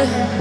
Yeah.